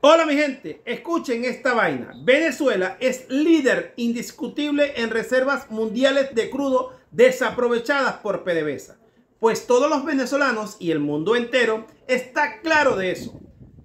Hola mi gente, escuchen esta vaina. Venezuela es líder indiscutible en reservas mundiales de crudo desaprovechadas por PDVSA. Pues todos los venezolanos y el mundo entero está claro de eso.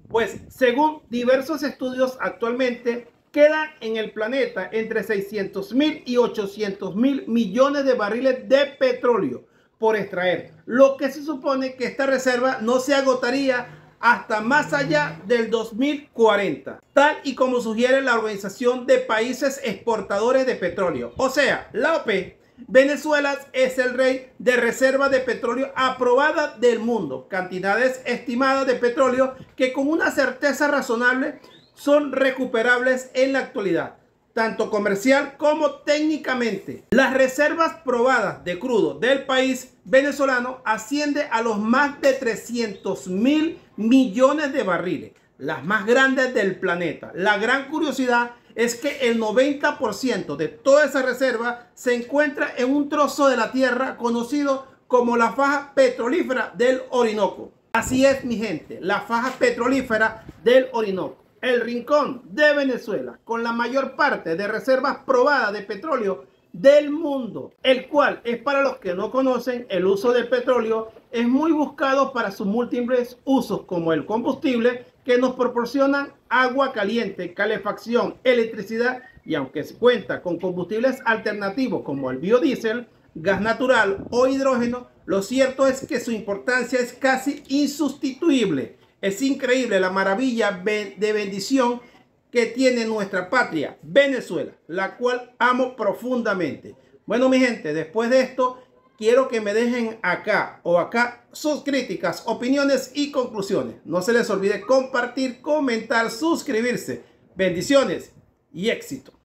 Pues según diversos estudios actualmente quedan en el planeta entre 600 mil y 800 mil millones de barriles de petróleo por extraer, lo que se supone que esta reserva no se agotaría hasta más allá del 2040, tal y como sugiere la Organización de Países Exportadores de Petróleo, o sea, la OPE. Venezuela es el rey de reserva de petróleo aprobada del mundo, cantidades estimadas de petróleo que con una certeza razonable son recuperables en la actualidad tanto comercial como técnicamente. Las reservas probadas de crudo del país venezolano asciende a los más de 300 mil millones de barriles, las más grandes del planeta. La gran curiosidad es que el 90% de toda esa reserva se encuentra en un trozo de la tierra conocido como la faja petrolífera del Orinoco. Así es mi gente, la faja petrolífera del Orinoco el rincón de Venezuela con la mayor parte de reservas probadas de petróleo del mundo, el cual es para los que no conocen el uso del petróleo, es muy buscado para sus múltiples usos como el combustible que nos proporcionan agua caliente, calefacción, electricidad y aunque se cuenta con combustibles alternativos como el biodiesel, gas natural o hidrógeno, lo cierto es que su importancia es casi insustituible es increíble la maravilla de bendición que tiene nuestra patria, Venezuela, la cual amo profundamente. Bueno, mi gente, después de esto, quiero que me dejen acá o acá sus críticas, opiniones y conclusiones. No se les olvide compartir, comentar, suscribirse. Bendiciones y éxito.